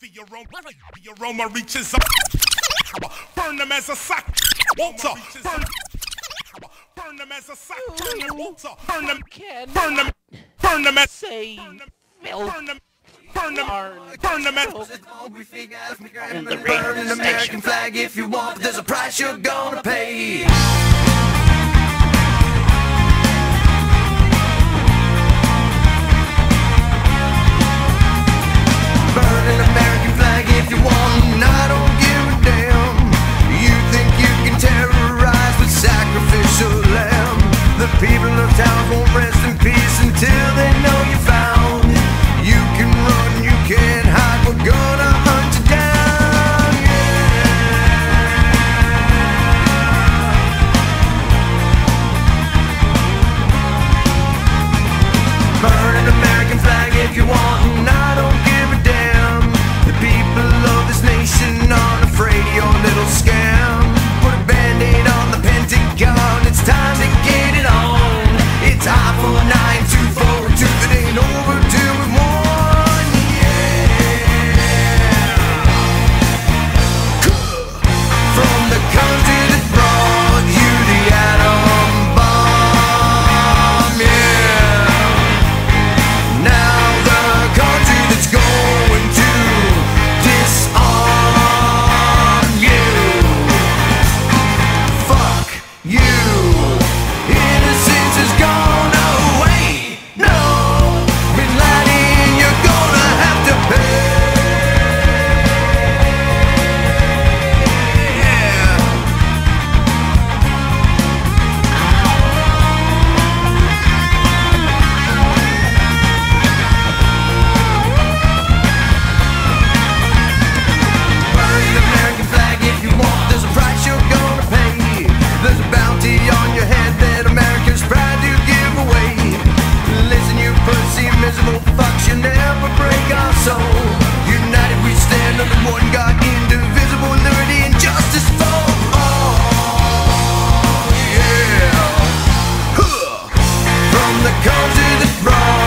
The aroma, the aroma reaches up. Burn them as a sack. Walter. Burn, burn them as a sack. Burn them, Walter. Burn them. Can Burn them. Burn them as. say Burn them. Phil Burn them. Burn them. Darn. Burn them as. and the Burn radio an station. American flag if you want, but there's a price you're gonna pay. the town won't rest in peace until they know you found. You can run, you can hide, we're gonna. maximum fox, you never break our soul. United we stand under one God, indivisible, liberty and justice for all. Yeah. Huh. From the cold to the throne.